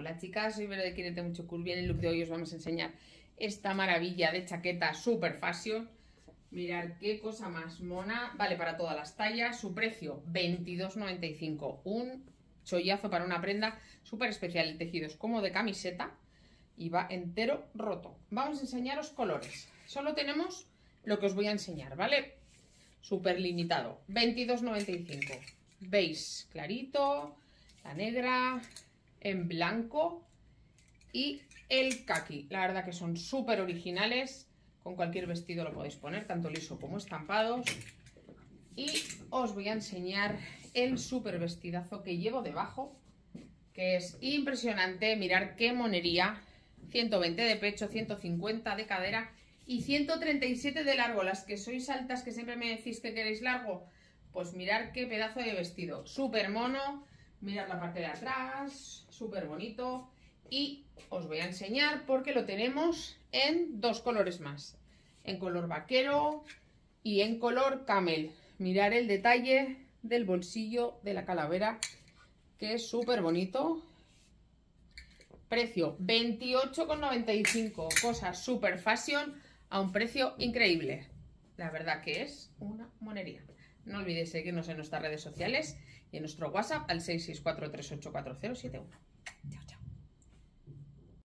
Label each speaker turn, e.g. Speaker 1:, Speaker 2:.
Speaker 1: Hola chicas, soy Vero de Quierete Mucho Curvy. En el look de hoy os vamos a enseñar esta maravilla de chaqueta super fashion. Mirad qué cosa más mona. Vale para todas las tallas. Su precio 22,95. Un chollazo para una prenda súper especial. El tejido es como de camiseta y va entero roto. Vamos a enseñaros colores. Solo tenemos lo que os voy a enseñar, ¿vale? Súper limitado. 22,95. Veis clarito, la negra, en blanco y el kaki. La verdad que son súper originales. Con cualquier vestido lo podéis poner, tanto liso como estampados. Y os voy a enseñar el súper vestidazo que llevo debajo, que es impresionante. Mirar qué monería. 120 de pecho, 150 de cadera y 137 de largo. Las que sois altas, que siempre me decís que queréis largo, pues mirar qué pedazo de vestido. Súper mono, Mirad la parte de atrás, súper bonito. Y os voy a enseñar porque lo tenemos en dos colores más. En color vaquero y en color camel. Mirar el detalle del bolsillo de la calavera, que es súper bonito. Precio 28,95. Cosa súper fashion a un precio increíble. La verdad que es una monería. No olvidéis seguirnos en nuestras redes sociales y en nuestro WhatsApp al 664384071. Chao, chao.